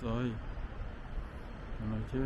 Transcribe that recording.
所以。我们就